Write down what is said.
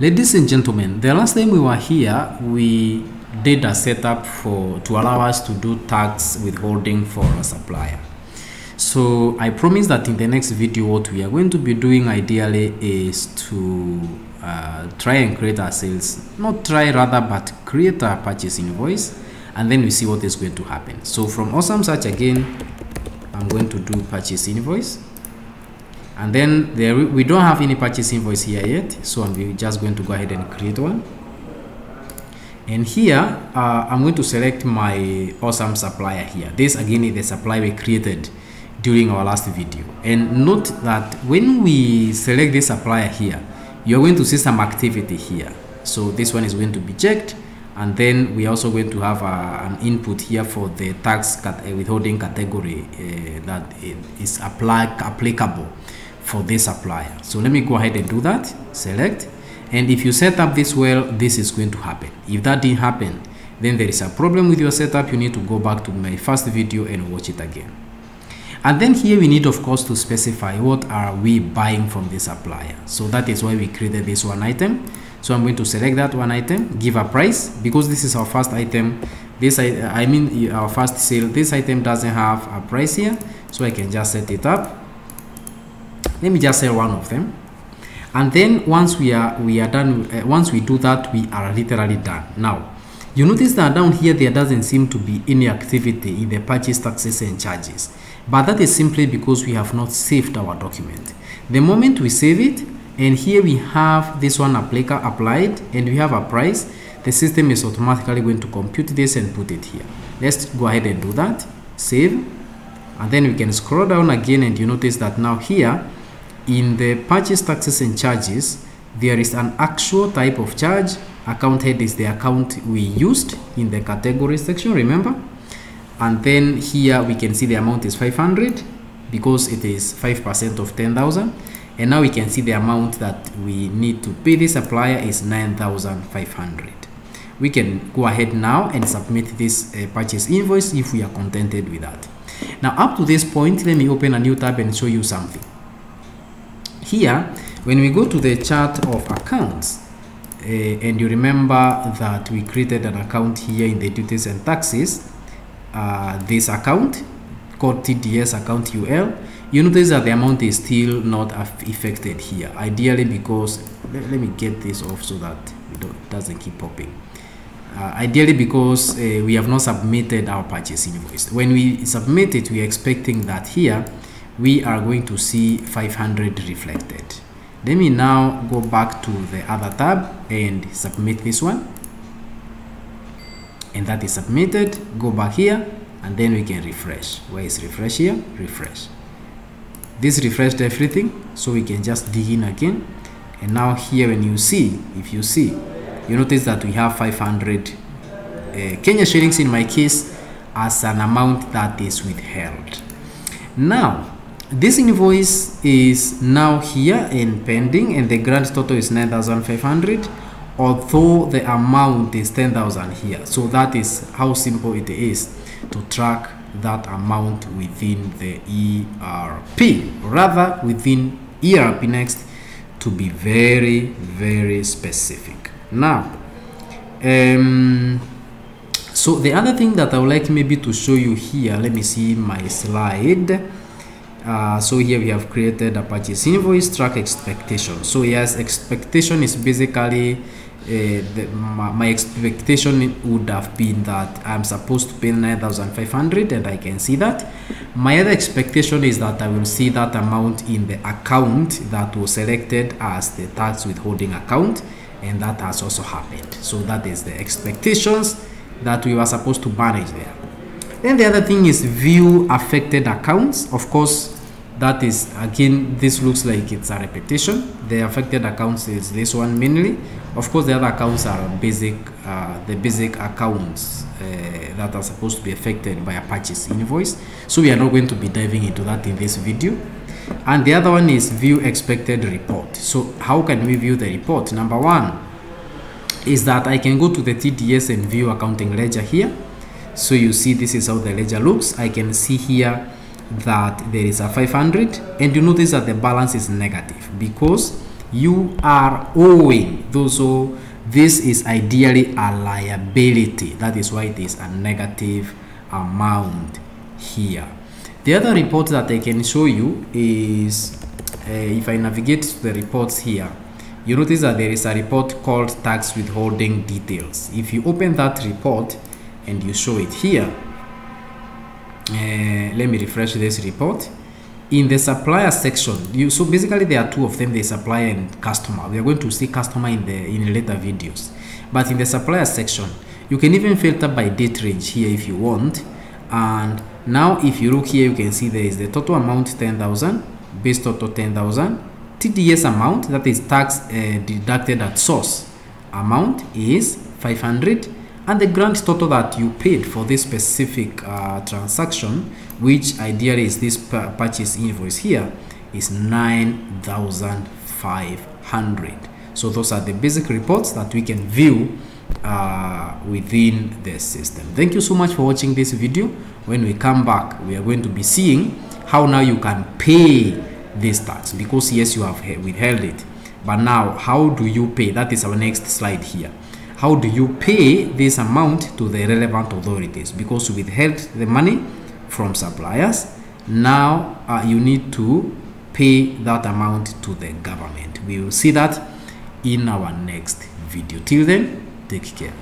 Ladies and gentlemen, the last time we were here, we did a setup for to allow us to do tax withholding for a supplier. So I promise that in the next video, what we are going to be doing ideally is to uh, try and create our sales, not try rather, but create a purchase invoice, and then we see what is going to happen. So from Awesome Search again, I'm going to do purchase invoice and then there we don't have any purchase invoice here yet so i'm just going to go ahead and create one. And here uh, i'm going to select my awesome supplier here. This again is the supply we created during our last video. And note that when we select this supplier here you're going to see some activity here. So this one is going to be checked and then we're also going to have uh, an input here for the tax cat withholding category uh, that is apply applicable for this supplier. So let me go ahead and do that, select, and if you set up this well, this is going to happen. If that didn't happen, then there is a problem with your setup. You need to go back to my first video and watch it again. And then here we need, of course, to specify what are we buying from the supplier. So that is why we created this one item. So I'm going to select that one item, give a price, because this is our first item. This, I, I mean, our first sale, this item doesn't have a price here. So I can just set it up let me just say one of them. And then once we are we are done uh, once we do that we are literally done. Now you notice that down here there doesn't seem to be any activity in the purchase taxes and charges. But that is simply because we have not saved our document. The moment we save it and here we have this one applica applied and we have a price the system is automatically going to compute this and put it here. Let's go ahead and do that. Save. And then we can scroll down again and you notice that now here in the purchase taxes and charges, there is an actual type of charge. Account head is the account we used in the category section, remember? And then here we can see the amount is 500 because it is 5% of 10,000. And now we can see the amount that we need to pay the supplier is 9,500. We can go ahead now and submit this uh, purchase invoice if we are contented with that. Now up to this point, let me open a new tab and show you something. Here, when we go to the chart of accounts, uh, and you remember that we created an account here in the duties and taxes, uh, this account called TDS account UL, you notice that the amount is still not affected here. Ideally, because let, let me get this off so that it doesn't keep popping. Uh, ideally because uh, we have not submitted our purchase invoice. When we submit it, we are expecting that here we are going to see 500 reflected. Let me now go back to the other tab and submit this one. And that is submitted. Go back here and then we can refresh. Where is refresh here? Refresh. This refreshed everything so we can just dig in again. And now here when you see if you see you notice that we have 500 uh, Kenya shillings in my case as an amount that is withheld. Now this invoice is now here in pending and the grand total is 9500 although the amount is 10,000 here. So that is how simple it is to track that amount within the ERP rather within ERPNext to be very very specific. Now um so the other thing that I would like maybe to show you here let me see my slide uh, so here we have created a purchase invoice track expectation so yes expectation is basically uh, the, my, my, expectation would have been that I'm supposed to pay 9,500 and I can see that. My other expectation is that I will see that amount in the account that was selected as the tax withholding account and that has also happened. So that is the expectations that we were supposed to manage there. Then the other thing is view affected accounts. Of course, that is again this looks like it's a repetition. The affected accounts is this one mainly. Of course the other accounts are basic uh, the basic accounts uh, that are supposed to be affected by a purchase invoice. So we are not going to be diving into that in this video. And the other one is view expected report. So how can we view the report? Number one is that I can go to the TDS and view accounting ledger here so you see this is how the ledger looks. I can see here that there is a 500 and you notice that the balance is negative because you are owing. Those so this is ideally a liability. That is why it is a negative amount here. The other report that i can show you is uh, if i navigate to the reports here you notice that there is a report called tax withholding details. If you open that report and you show it here. Uh, let me refresh this report. In the supplier section you so basically there are two of them the supplier and customer. We are going to see customer in the in later videos. But in the supplier section you can even filter by date range here if you want. And now if you look here you can see there is the total amount 10,000 base total 10,000 TDS amount that is tax uh, deducted at source amount is 500 and the grand total that you paid for this specific uh, transaction which ideally is this purchase invoice here is 9500 so those are the basic reports that we can view uh, within the system. Thank you so much for watching this video. When we come back we are going to be seeing how now you can pay this tax because yes you have withheld it. But now how do you pay? That is our next slide here how do you pay this amount to the relevant authorities? Because you withheld the money from suppliers. Now uh, you need to pay that amount to the government. We will see that in our next video. Till then take care